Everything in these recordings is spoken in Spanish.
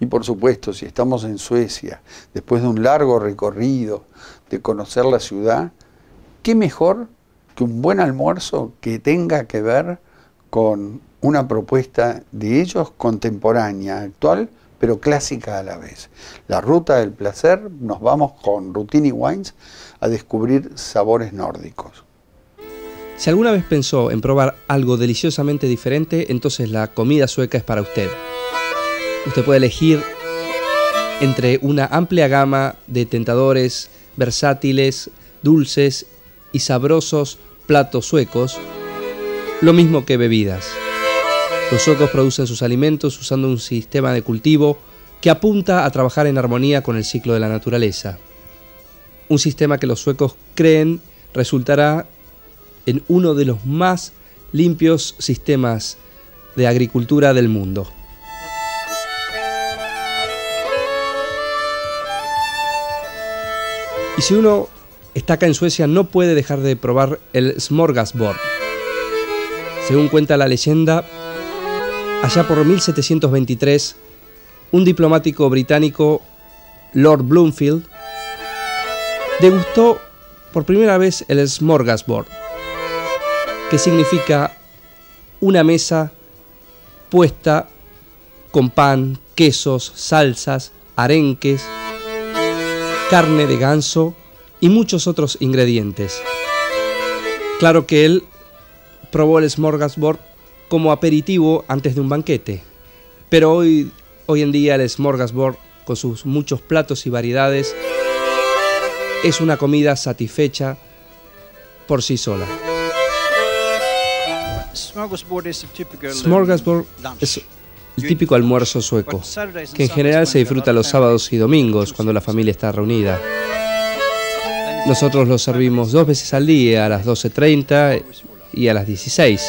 Y por supuesto, si estamos en Suecia, después de un largo recorrido de conocer la ciudad, ¿qué mejor que un buen almuerzo que tenga que ver con una propuesta de ellos contemporánea, actual, pero clásica a la vez. La ruta del placer, nos vamos con Rutini Wines a descubrir sabores nórdicos. Si alguna vez pensó en probar algo deliciosamente diferente, entonces la comida sueca es para usted. Usted puede elegir entre una amplia gama de tentadores, versátiles, dulces y sabrosos platos suecos, lo mismo que bebidas. Los suecos producen sus alimentos usando un sistema de cultivo que apunta a trabajar en armonía con el ciclo de la naturaleza. Un sistema que los suecos creen resultará en uno de los más limpios sistemas de agricultura del mundo. Y si uno está acá en Suecia no puede dejar de probar el smorgasbord. Según cuenta la leyenda, Allá por 1723, un diplomático británico, Lord Bloomfield, degustó por primera vez el smorgasbord, que significa una mesa puesta con pan, quesos, salsas, arenques, carne de ganso y muchos otros ingredientes. Claro que él probó el smorgasbord como aperitivo antes de un banquete. Pero hoy, hoy en día el smorgasbord, con sus muchos platos y variedades, es una comida satisfecha por sí sola. Smorgasbord es el típico almuerzo sueco, que en general se disfruta los sábados y domingos cuando la familia está reunida. Nosotros lo servimos dos veces al día, a las 12.30 y a las 16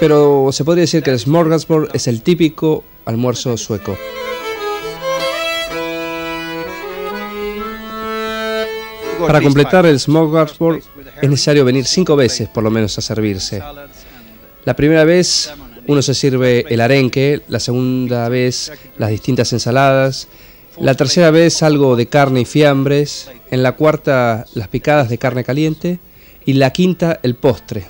pero se podría decir que el smorgasbord es el típico almuerzo sueco. Para completar el smorgasbord es necesario venir cinco veces por lo menos a servirse. La primera vez uno se sirve el arenque, la segunda vez las distintas ensaladas, la tercera vez algo de carne y fiambres, en la cuarta las picadas de carne caliente y la quinta el postre.